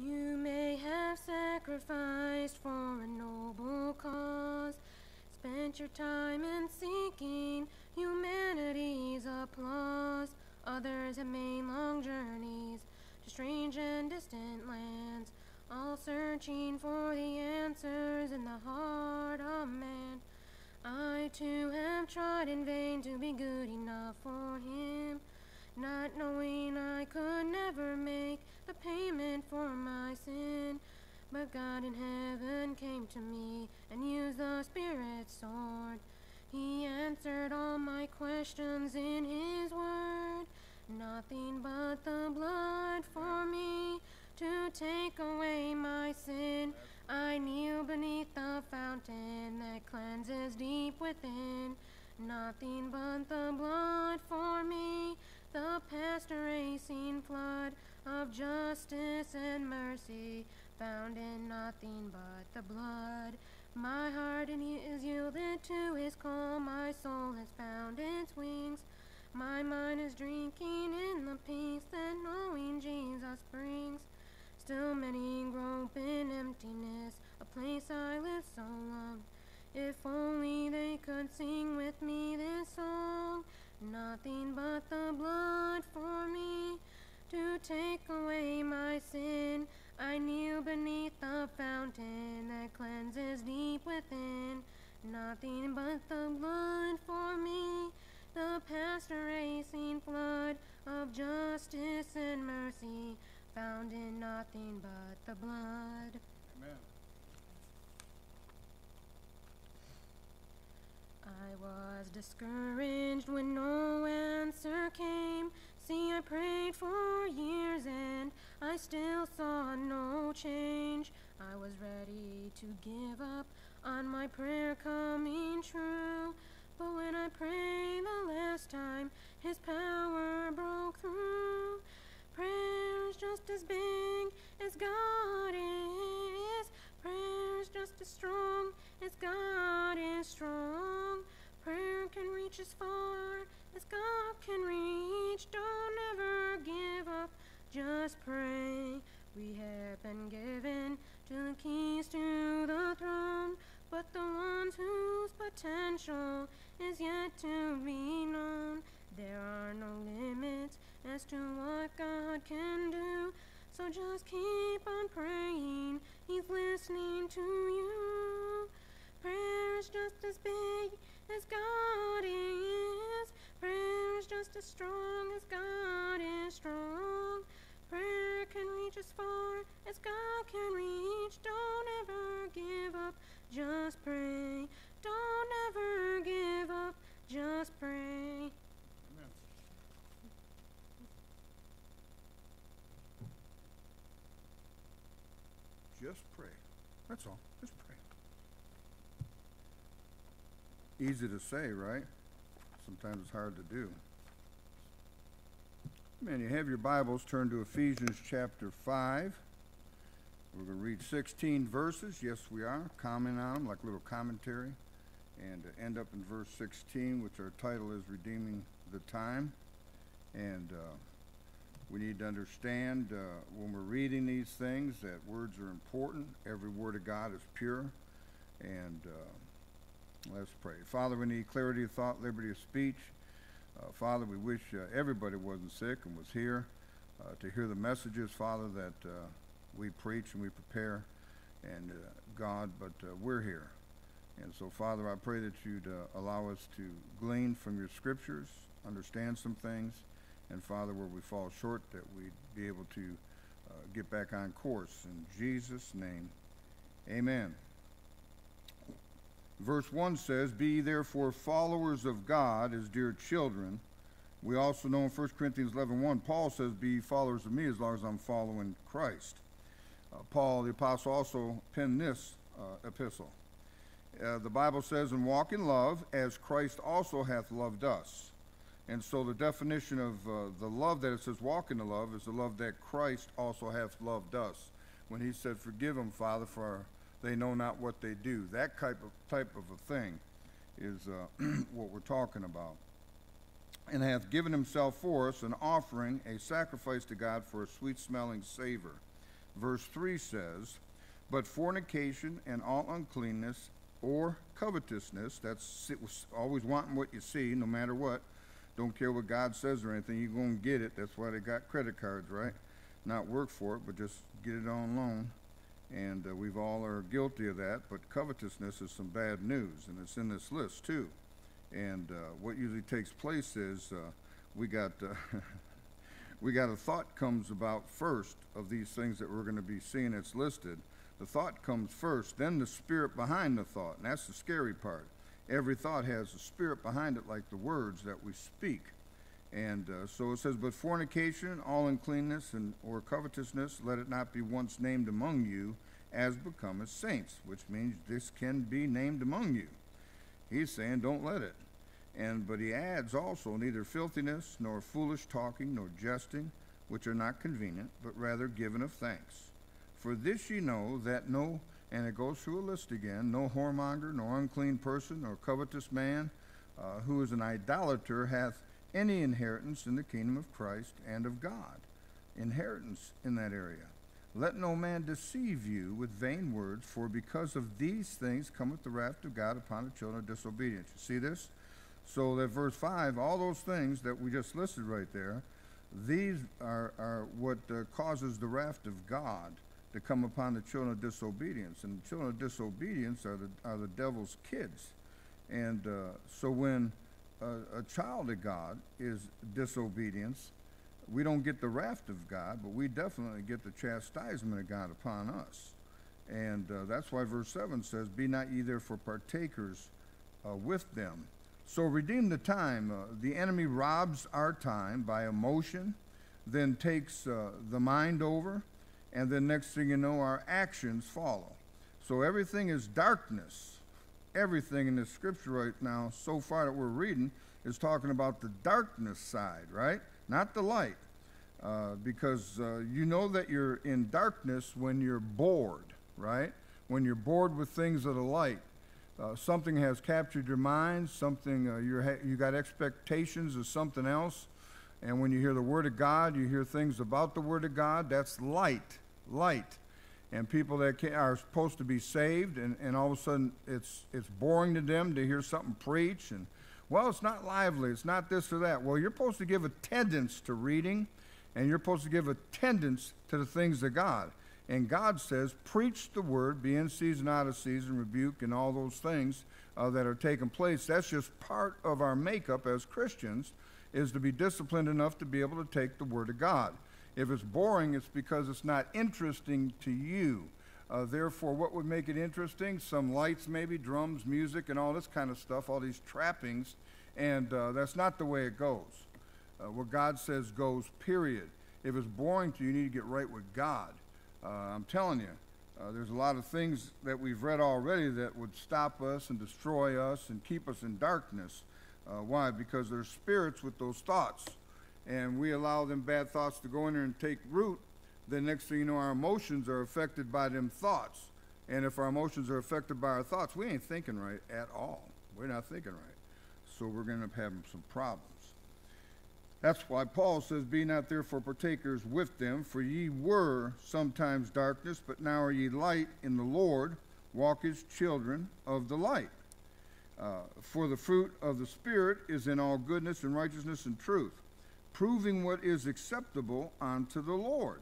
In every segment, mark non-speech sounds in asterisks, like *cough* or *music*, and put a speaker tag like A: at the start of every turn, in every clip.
A: You may have sacrificed for a noble cause, spent your time in seeking humanity's applause. Others have made long journeys to strange and distant lands, all searching for the answers in the heart of man. I too have tried in vain to be good enough for him, not knowing I could never make the payment for my sin. But God in heaven came to me and used the Spirit's sword. He answered all my questions in His word. Nothing but the blood for me to take away my sin. I kneel beneath the fountain that cleanses deep within. Nothing but the blood for me, the past erasing flood of justice and mercy, found in nothing but the blood. My heart and is yielded to his call, my soul has found its wings. My mind is drinking in the peace that knowing Jesus brings. Still many grope in emptiness, a place I live so long. If only they could sing with me this song, nothing but the blood for me to take away my sin. I kneel beneath the fountain that cleanses deep within, nothing but the blood for me, the past erasing flood of justice and mercy found in nothing but the blood.
B: Amen.
A: I was discouraged when no answer came. See, I prayed for years and I still saw no change. I was ready to give up on my prayer coming true. But when I prayed the last time, His power broke through. Prayer's just as big as God is. Prayer's just as strong as God is strong. Prayer can reach as far as God can reach. Don't ever give up, just pray. We have been given to the keys to the throne, but the ones whose potential is yet to be known. There are no limits as to what God can do. So just keep on praying, He's listening to you. Prayer is just as big as God is. Prayer is just as strong as God is strong. Prayer can reach as far as God can reach. Don't ever give up, just pray. Don't ever give up, just pray.
B: Amen. Just pray. That's all. Just pray. Easy to say, right? Sometimes it's hard to do. Man, you have your Bibles, turn to Ephesians chapter 5. We're going to read 16 verses. Yes, we are. Comment on them like a little commentary. And uh, end up in verse 16, which our title is Redeeming the Time. And uh, we need to understand uh, when we're reading these things that words are important. Every word of God is pure. And uh, let's pray. Father, we need clarity of thought, liberty of speech. Uh, Father, we wish uh, everybody wasn't sick and was here uh, to hear the messages, Father, that uh, we preach and we prepare. And God, but we're here. And so, Father, I pray that you'd allow us to glean from your scriptures, understand some things, and Father, where we fall short, that we'd be able to uh, get back on course. In Jesus' name, amen. Verse 1 says, Be therefore followers of God as dear children. We also know in 1 Corinthians 11 1, Paul says, Be followers of me as long as I'm following Christ. Uh, Paul, the apostle, also penned this uh, epistle. Uh, the Bible says, And walk in love as Christ also hath loved us. And so the definition of uh, the love that it says walk in the love is the love that Christ also hath loved us. When he said, Forgive them, Father, for they know not what they do. That type of, type of a thing is uh, *clears throat* what we're talking about. And hath given himself for us an offering, a sacrifice to God for a sweet smelling savor. verse 3 says, But fornication and all uncleanness or covetousness, that's always wanting what you see, no matter what. Don't care what God says or anything, you're going to get it. That's why they got credit cards, right? Not work for it, but just get it on loan. And uh, we've all are guilty of that, but covetousness is some bad news, and it's in this list too. And uh, what usually takes place is uh, we got uh, *laughs* we got a thought comes about first of these things that we're going to be seeing. It's listed. The thought comes first, then the spirit behind the thought, and that's the scary part. Every thought has a spirit behind it, like the words that we speak. And uh, so it says, But fornication, all uncleanness, and or covetousness, let it not be once named among you, as becometh saints, which means this can be named among you. He's saying, Don't let it. And but he adds also, neither filthiness, nor foolish talking, nor jesting, which are not convenient, but rather given of thanks. For this ye know that no and it goes through a list again no whoremonger, nor unclean person, nor covetous man, uh, who is an idolater, hath any inheritance in the kingdom of Christ and of God. Inheritance in that area. Let no man deceive you with vain words, for because of these things cometh the wrath of God upon the children of disobedience. You see this? So that verse 5, all those things that we just listed right there, these are, are what uh, causes the wrath of God to come upon the children of disobedience. And the children of disobedience are the, are the devil's kids. And uh, so when a, a, child of God is disobedience, we don't get the wrath of God, but we definitely get the chastisement of God upon us. And uh, that's why verse 7 says, Be not ye therefore partakers uh, with them. So redeem the time. Uh, the enemy robs our time by emotion, then takes uh, the mind over, and then next thing you know, our actions follow. So everything is darkness. Everything in the scripture right now, so far that we're reading, is talking about the darkness side, right? Not the light. Uh, because uh, you know that you're in darkness when you're bored, right? When you're bored with things of the light. Uh, something has captured your mind, something uh, you you got expectations of something else, and when you hear the Word of God, you hear things about the Word of God. That's light light. And people that are supposed to be saved, and, and all of a sudden it's, it's boring to them to hear something preach. And, well, it's not lively, it's not this or that. Well, you're supposed to give attendance to reading, and you're supposed to give attendance to the things of God. And God says, preach the word, be in season, out of season, rebuke, and all those things uh, that are taking place. That's just part of our makeup as Christians, is to be disciplined enough to be able to take the word of God. If it's boring, it's because it's not interesting to you. Uh, therefore, what would make it interesting? Some lights, maybe, drums, music, and all this kind of stuff, all these trappings. And uh, that's not the way it goes. Uh, what God says goes, period. If it's boring to you, you need to get right with God. Uh, I'm telling you, uh, there's a lot of things that we've read already that would stop us and destroy us and keep us in darkness. Uh, why? Because there's spirits with those thoughts and we allow them bad thoughts to go in there and take root, then next thing you know, our emotions are affected by them thoughts. And if our emotions are affected by our thoughts, we ain't thinking right at all. We're not thinking right. So we're going to have some problems. That's why Paul says, Be not therefore partakers with them, for ye were sometimes darkness, but now are ye light in the Lord. Walk as children of the light. Uh, for the fruit of the Spirit is in all goodness and righteousness and truth proving what is acceptable unto the Lord.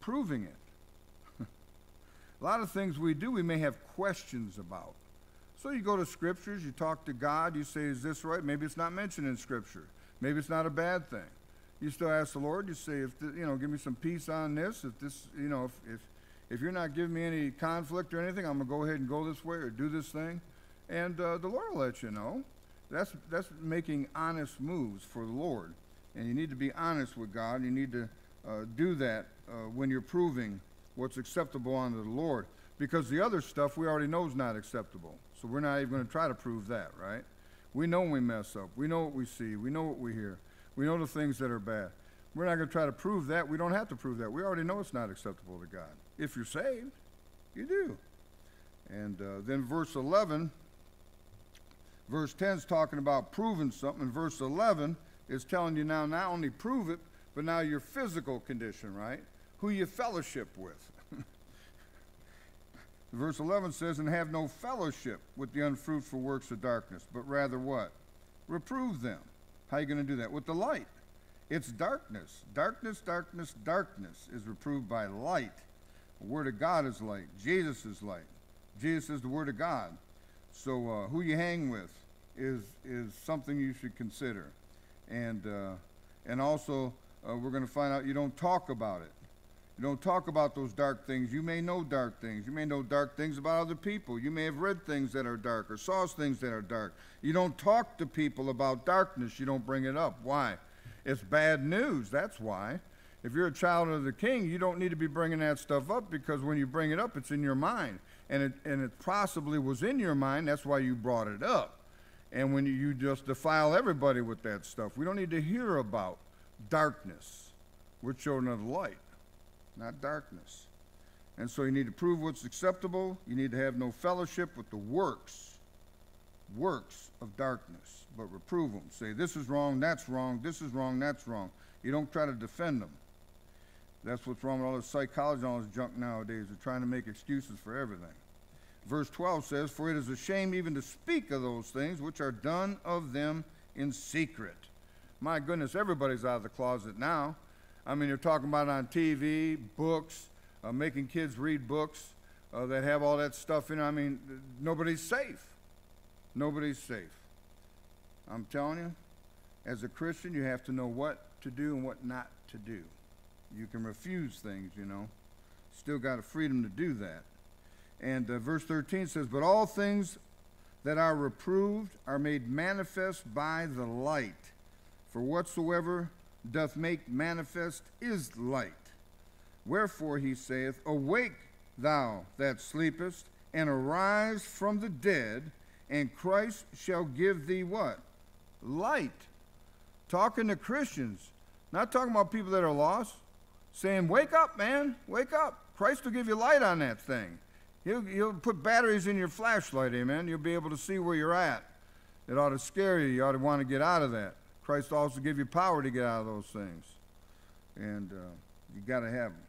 B: Proving it. *laughs* a lot of things we do, we may have questions about. So you go to scriptures, you talk to God, you say, Is this right? Maybe it's not mentioned in scripture. Maybe it's not a bad thing. You still ask the Lord, you say, if the, you know, give me some peace on this. If this, you know, if, if, if you're not giving me any conflict or anything, I'm going to go ahead and go this way or do this thing. And uh, the Lord will let you know. That's, that's making honest moves for the Lord. And you need to be honest with God. You need to uh, do that uh, when you're proving what's acceptable unto the Lord. Because the other stuff we already know is not acceptable. So we're not even going to try to prove that, right? We know when we mess up. We know what we see. We know what we hear. We know the things that are bad. We're not going to try to prove that. We don't have to prove that. We already know it's not acceptable to God. If you're saved, you do. And uh, then verse 11 Verse 10 is talking about proving something. Verse 11 is telling you now not only prove it, but now your physical condition, right? who you fellowship with. *laughs* Verse 11 says, And have no fellowship with the unfruitful works of darkness, but rather what? Reprove them. How are you going to do that? With the light. It's darkness. Darkness, darkness, darkness is reproved by light. The Word of God is light. Jesus is light. Jesus is the Word of God. So uh, who you hang with is is something you should consider, and uh, and also uh, we're going to find out you don't talk about it. You don't talk about those dark things. You may know dark things. You may know dark things about other people. You may have read things that are dark or saw things that are dark. You don't talk to people about darkness. You don't bring it up. Why? It's bad news. That's why. If you're a child of the king, you don't need to be bringing that stuff up because when you bring it up, it's in your mind. And it, and it possibly was in your mind. That's why you brought it up. And when you, just defile everybody with that stuff, we don't need to hear about darkness. We're children of the light not darkness. And so you need to prove what's acceptable. You need to have no fellowship with the works, works of darkness, but reprove them. Say, this is wrong, that's wrong, this is wrong, that's wrong. You don't try to defend them. That's what's wrong with all this psychology and all this junk nowadays. They're trying to make excuses for everything. Verse 12 says, For it is a shame even to speak of those things which are done of them in secret. My goodness, everybody's out of the closet now. I mean, you're talking about it on TV, books, uh, making kids read books uh, that have all that stuff in. I mean, nobody's safe. Nobody's safe. I'm telling you, as a Christian, you have to know what to do and what not to do. You can refuse things, you know. Still got a freedom to do that. And uh, verse 13 says, But all things that are reproved are made manifest by the light. For whatsoever doth make manifest is light. Wherefore he saith, Awake, thou that sleepest, and arise from the dead, and Christ shall give thee what? Light. Talking to Christians, not talking about people that are lost, saying, Wake up, man, wake up. Christ will give you light on that thing. He'll, he'll put batteries in your flashlight, amen. You'll be able to see where you're at. It ought to scare you. You ought to want to get out of that. Christ also give you power to get out of those things. And uh, you got to have them.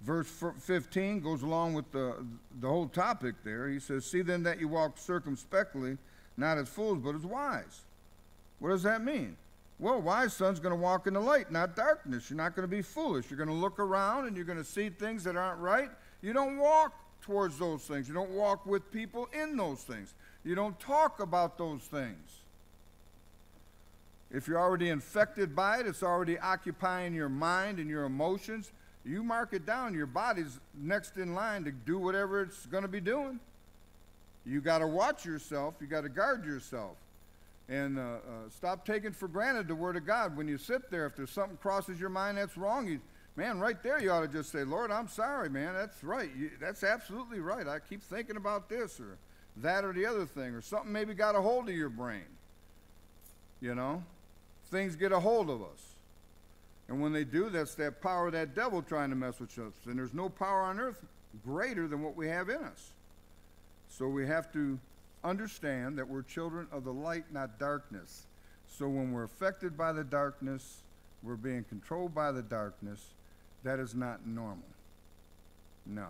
B: Verse 15 goes along with the, the whole topic there. He says, See then that you walk circumspectly, not as fools, but as wise. What does that mean? Well, wise son's going to walk in the light, not darkness. You're not going to be foolish. You're going to look around and you're going to see things that aren't right. You don't walk towards those things. You don't walk with people in those things. You don't talk about those things. If you're already infected by it, it's already occupying your mind and your emotions. You mark it down, your body's next in line to do whatever it's going to be doing. You got to watch yourself, you got to guard yourself. And uh, uh, stop taking for granted the Word of God. When you sit there, if there's something crosses your mind that's wrong, you, man, right there you ought to just say, Lord, I'm sorry, man. That's right. You, that's absolutely right. I keep thinking about this or that or the other thing, or something maybe got a hold of your brain. You know? things get a hold of us. And when they do, that's that power of that devil trying to mess with us. And there's no power on earth greater than what we have in us. So we have to understand that we're children of the light, not darkness. So when we're affected by the darkness, we're being controlled by the darkness, that is not normal. No.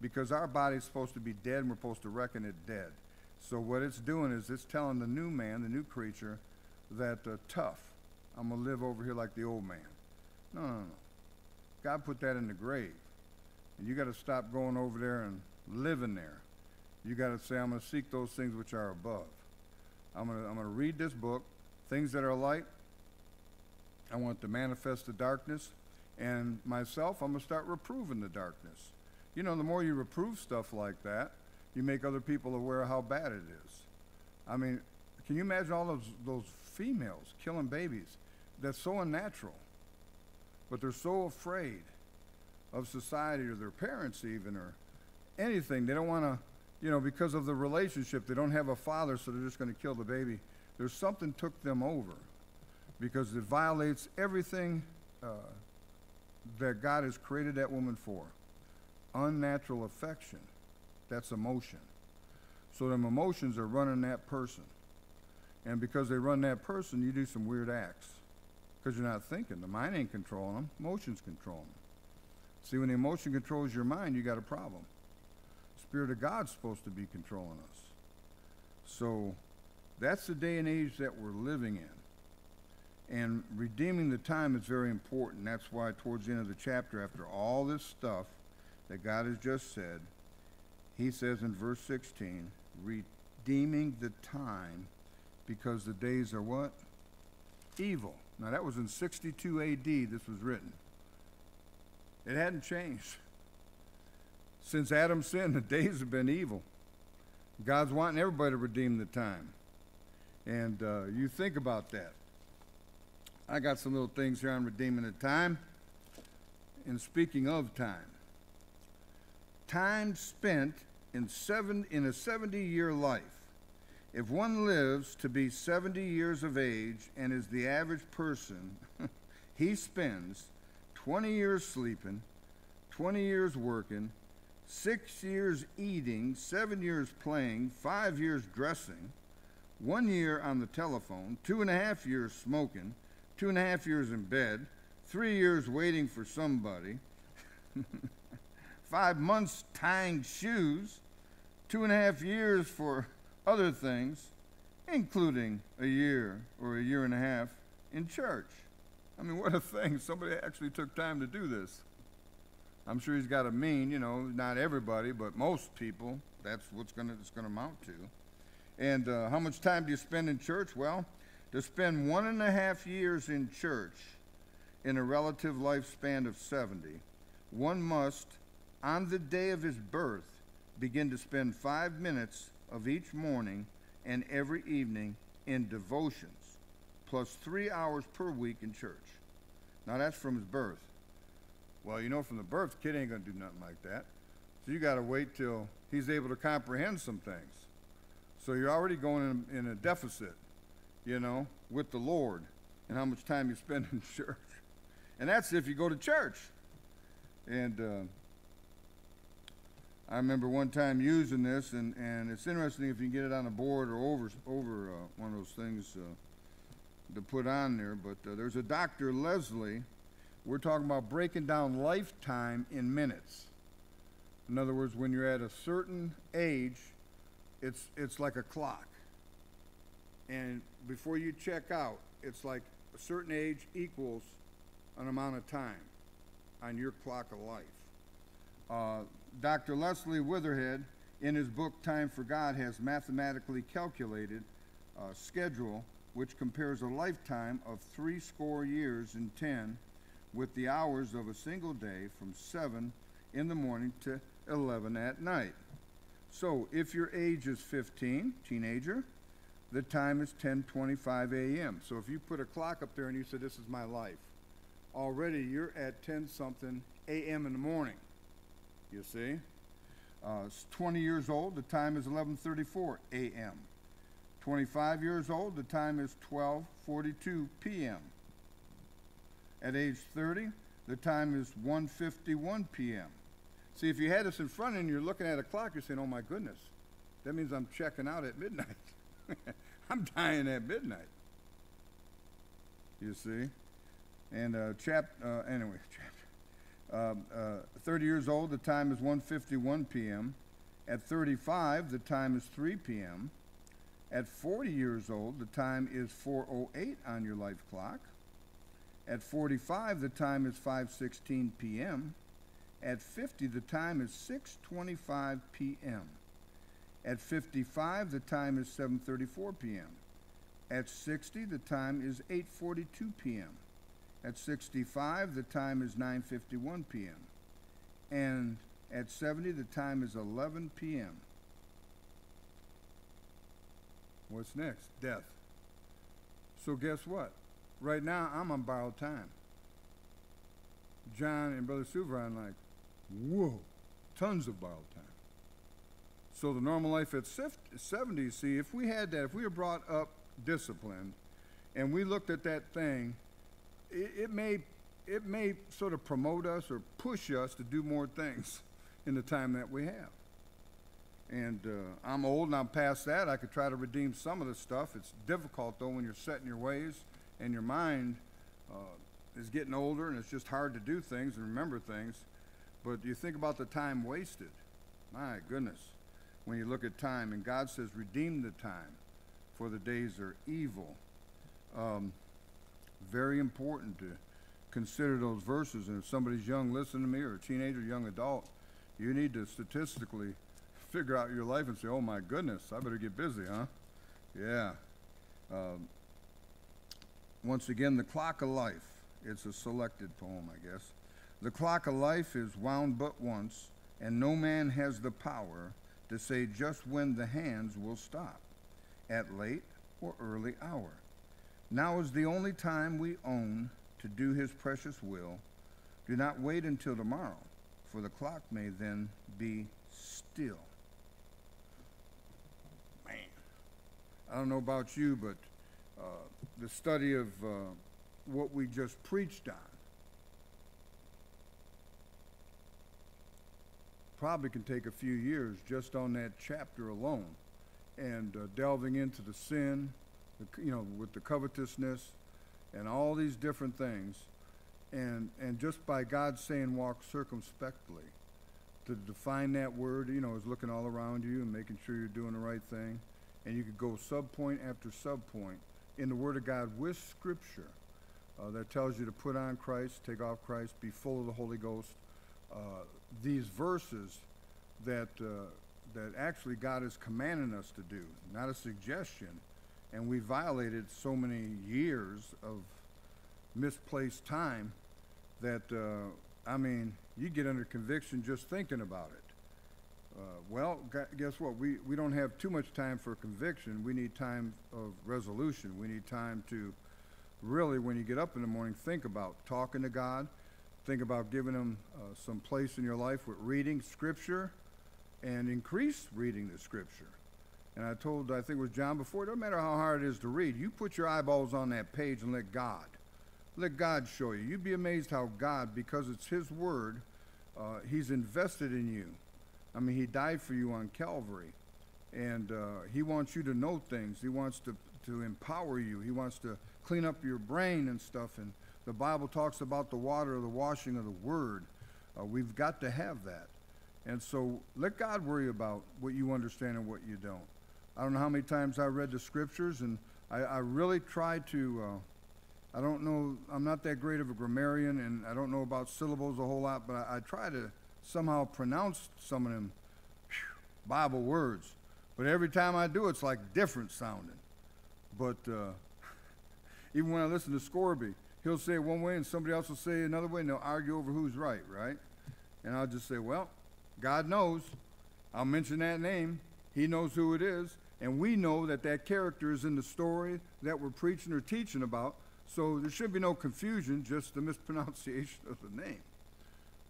B: Because our body's supposed to be dead and we're supposed to reckon it dead. So what it's doing is it's telling the new man, the new creature, that uh, tough. I'm going to live over here like the old man. No, no, no. God put that in the grave. And you got to stop going over there and living there. You got to say, I'm going to seek those things which are above. I'm going to I'm going to read this book, things that are light. I want to manifest the darkness. And myself, I'm going to start reproving the darkness. You know, the more you reprove stuff like that, you make other people aware of how bad it is. I mean, can you imagine all those, those females killing babies? that's so unnatural. But they're so afraid of society or their parents, even, or anything. They don't want to, you know, because of the relationship, they don't have a father, so they're just going to kill the baby. There's something took them over because it violates everything uh, that God has created that woman for. Unnatural affection, that's emotion. So them emotions are running that person. And because they run that person, you do some weird acts because you're not thinking. The mind ain't controlling them, emotions control them. See, when the emotion controls your mind, you got a problem. Spirit of God's supposed to be controlling us. So that's the day and age that we're living in. And redeeming the time is very important. That's why, towards the end of the chapter, after all this stuff that God has just said, he says in verse 16, redeeming the time because the days are what? Evil. Now, that was in 62 AD, this was written. It hadn't changed. Since Adam sinned, the days have been evil. God's wanting everybody to redeem the time. And uh, you think about that. I got some little things here on redeeming the time. And speaking of time, time spent in seven in a 70 year life. If one lives to be 70 years of age and is the average person, *laughs* he spends 20 years sleeping, 20 years working, six years eating, seven years playing, five years dressing, one year on the telephone, two and a half years smoking, two and a half years in bed, three years waiting for somebody, *laughs* five months tying shoes, two and a half years for other things, including a year or a year and a half in church. I mean, what a thing. Somebody actually took time to do this. I'm sure he's got a mean, you know, not everybody, but most people. That's what's going to it's going to amount to. And uh, how much time do you spend in church? Well, to spend one and a half years in church in a relative lifespan of 70, one must, on the day of his birth, begin to spend five minutes of each morning and every evening in devotions, plus three hours per week in church. Now that's from his birth. Well, you know, from the birth, kid ain't going to do nothing like that. So you got to wait till he's able to comprehend some things. So you're already going in, in, a deficit, you know, with the Lord and how much time you spend *laughs* in church. And that's if you go to church. And uh, I remember one time using this, and, and it's interesting if you get it on a board or over, over uh, one of those things uh, to put on there. But uh, there's a Dr. Leslie we're talking about breaking down lifetime in minutes. In other words, when you're at a certain age, it's, it's like a clock. And before you check out, it's like a certain age equals an amount of time on your clock of life. Uh, Dr. Leslie Weatherhead, in his book Time for God, has mathematically calculated a schedule which compares a lifetime of three score years and ten with the hours of a single day from 7 in the morning to 11 at night. So if your age is 15, teenager, the time is 10:25 a.m. So if you put a clock up there and you say this is my life, already you're at 10 something a.m. in the morning. You see? Uh, 20 years old, the time is 11:34 a.m. 25 years old, the time is 12:42 p.m. At age 30, the time is 1.51 p.m. See, if you had this in front and you're looking at a clock, you're saying, oh my goodness, that means I'm checking out at midnight. *laughs* I'm dying at midnight. You see? And uh, chap, uh, anyway, *laughs* chap, um, uh, 30 years old, the time is 1.51 p.m. At 35, the time is 3 p.m. At 40 years old, the time is 4.08 on your life clock. At 45, the time is 5:16 p.m. At 50, the time is 6:25 p.m. At 55, the time is 7:34 p.m. At 60, the time is 8:42 p.m. At 65, the time is 9:51 p.m. And at 70, the time is 11 p.m. What's next? Death. So guess what? Right now, I'm on borrowed time. John and Brother Suver are like, whoa, tons of borrowed time. So the normal life at 70, see, if we had that, if we were brought up disciplined, and we looked at that thing, it, it may it may sort of promote us or push us to do more things *laughs* in the time that we have. And uh, I'm old and I'm past that. I could try to redeem some of the stuff. It's difficult though when you're set in your ways and your mind uh, is getting older and it's just hard to do things and remember things. But you think about the time wasted. My goodness. When you look at time, and God says, redeem the time, for the days are evil. Um, very important to consider those verses. And if somebody's young, listen to me, or a teenager, young adult, you need to statistically figure out your life and say, oh my goodness, I better get busy, huh? Yeah. Um, once again, the clock of life. It's a selected poem, I guess. The clock of life is wound but once, and no man has the power to say just when the hands will stop, at late or early hour. Now is the only time we own to do his precious will. Do not wait until tomorrow, for the clock may then be still. Man, I don't know about you, but uh, the study of uh, what we just preached on probably can take a few years just on that chapter alone and uh, delving into the sin, you know, with the covetousness and all these different things. And, and just by God saying walk circumspectly, to define that word, you know, is looking all around you and making sure you're doing the right thing. And you could go subpoint after subpoint in the Word of God with Scripture uh, that tells you to put on Christ, take off Christ, be full of the Holy Ghost. Uh, these verses that uh, that actually God is commanding us to do, not a suggestion, and we violated so many years of misplaced time that uh, I mean, you get under conviction just thinking about it. Uh, well, guess what? We, we don't have too much time for conviction. We need time of resolution. We need time to really, when you get up in the morning, think about talking to God, think about giving Him uh, some place in your life with reading Scripture, and increase reading the Scripture. And I told, I think it was John before, it doesn't matter how hard it is to read. You put your eyeballs on that page and let God, let God show you. You'd be amazed how God, because it's His Word, uh, He's invested in you. I mean, He died for you on Calvary. And uh, He wants you to know things. He wants to, to empower you. He wants to clean up your brain and stuff. And the Bible talks about the water the washing of the Word. Uh, we've got to have that. And so let God worry about what you understand and what you don't. I don't know how many times I read the scriptures, and I, I really try to. Uh, I don't know, I'm not that great of a grammarian, and I don't know about syllables a whole lot, but I, I try to somehow pronounce some of them Bible words. But every time I do, it's like different sounding. But uh, *laughs* even when I listen to Scourby, he'll say it one way and somebody else will say it another way, and they'll argue over who's right, right? And I'll just say, well, God knows. I'll mention that name. He knows who it is. And we know that that character is in the story that we're preaching or teaching about. So there should be no confusion, just the mispronunciation of the name.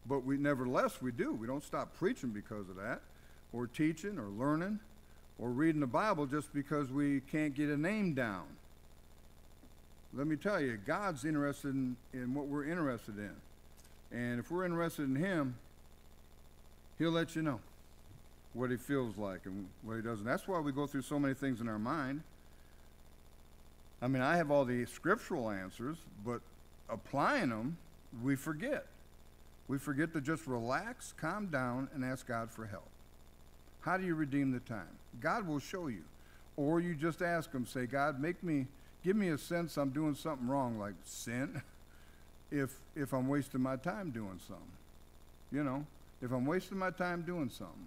B: But we nevertheless we do. We don't stop preaching because of that, or teaching, or learning, or reading the Bible just because we can't get a name down. Let me tell you, God's interested in, in what we're interested in. And if we're interested in Him, He'll let you know what He feels like and what He doesn't. That's why we go through so many things in our mind. I mean, I have all the scriptural answers, but applying them, we forget. We forget to just relax, calm down, and ask God for help. How do you redeem the time? God will show you. Or you just ask Him, say, God, make me, give me a sense I'm doing something wrong, like sin, *laughs* if, if I'm wasting my time doing something. You know, if I'm wasting my time doing something.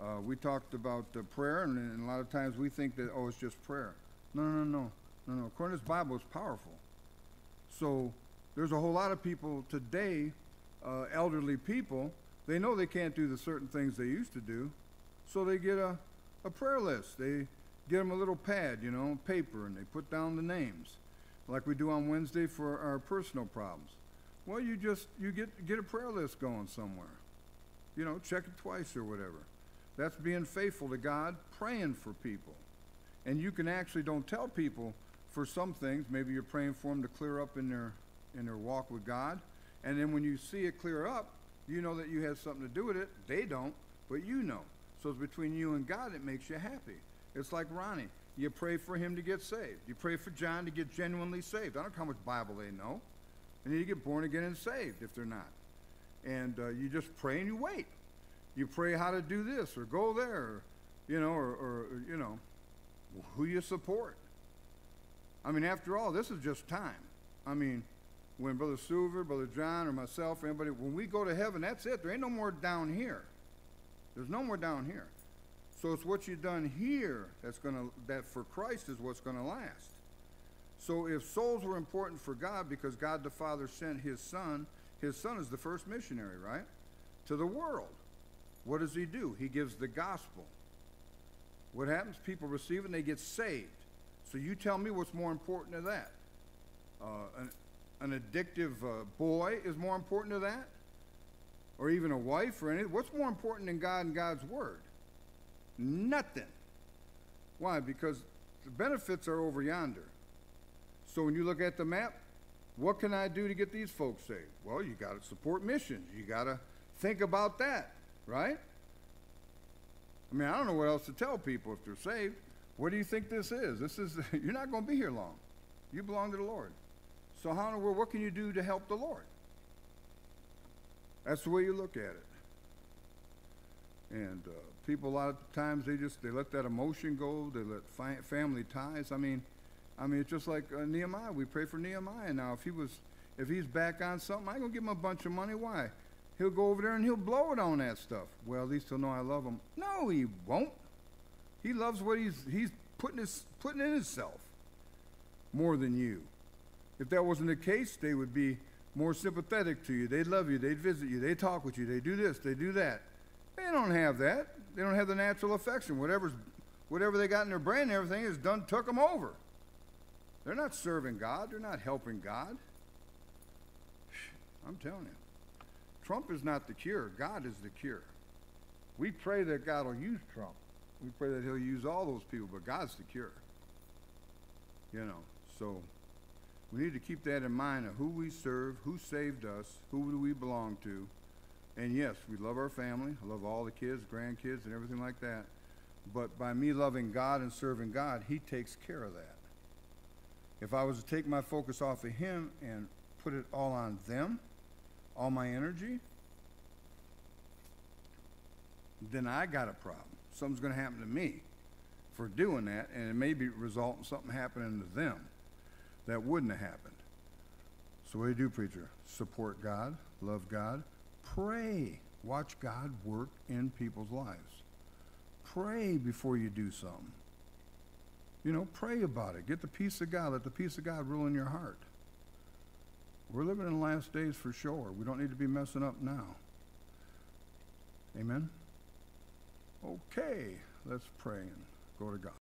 B: Uh, we talked about uh, prayer, and, and, a lot of times we think that, oh, it's just prayer. No, no, no, no, no. According to this Bible, it's powerful. So there's a whole lot of people today uh, elderly people, they know they can't do the certain things they used to do, so they get a, a prayer list. They get them a little pad, you know, paper, and they put down the names, like we do on Wednesday for our personal problems. Well, you just you get get a prayer list going somewhere. You know, check it twice or whatever. That's being faithful to God, praying for people. And you can actually don't tell people for some things. Maybe you're praying for them to clear up in their in their walk with God. And then when you see it clear up, you know that you have something to do with it. They don't, but you know. So it's between you and God that makes you happy. It's like Ronnie. You pray for him to get saved. You pray for John to get genuinely saved. I don't know how much Bible they know. They need to get born again and saved if they're not. and uh, you just pray and you wait. You pray how to do this or go there, or, you know, or, or you know, who you support. I mean, after all, this is just time. I mean, when Brother Suver, Brother John, or myself, or anybody, when we go to heaven, that's it. There ain't no more down here. There's no more down here. So it's what you've done here that's gonna that for Christ is what's gonna last. So if souls were important for God because God the Father sent his son, his son is the first missionary, right? To the world. What does he do? He gives the gospel. What happens? People receive it and they get saved. So you tell me what's more important than that. Uh, an, an addictive uh, boy is more important to that? Or even a wife or anything? What's more important than God and God's word? Nothing. Why? Because the benefits are over yonder. So when you look at the map, what can I do to get these folks saved? Well, you got to support missions. You got to think about that, right? I mean, I don't know what else to tell people if they're saved. What do you think this is? This is *laughs* you're not going to be here long. You belong to the Lord. So how in the world, what can you do to help the Lord? That's the way you look at it. And uh, people a lot of times they just they let that emotion go. They let fi- family ties. I mean, I mean it's just like uh, Nehemiah. We pray for Nehemiah now. If he was, if he's back on something, I ain't gonna give him a bunch of money. Why? He'll go over there and he'll blow it on that stuff. Well, at least he'll know I love him. No, he won't. He loves what he's he's putting his putting in himself more than you. If that wasn't the case, they would be more sympathetic to you. They'd love you. They'd visit you. They'd talk with you. They do this. They do that. They don't have that. They don't have the natural affection. Whatever's, whatever they got in their brain and everything is done, took them over. They're not serving God. They're not helping God. I'm telling you. Trump is not the cure. God is the cure. We pray that God will use Trump. We pray that he'll use all those people, but God's the cure. You know, so we need to keep that in mind of who we serve, who saved us, who do we belong to. And yes, we love our family. I love all the kids, grandkids, and everything like that. But by me loving God and serving God, He takes care of that. If I was to take my focus off of Him and put it all on them, all my energy, then I got a problem. Something's going to happen to me for doing that, and it may be result in something happening to them that wouldn't have happened. So what do you do, preacher? Support God, love God, pray. Watch God work in people's lives. Pray before you do something. You know, pray about it. Get the peace of God. Let the peace of God rule in your heart. We're living in the last days for sure. We don't need to be messing up now. Amen? Okay, let's pray and go to God.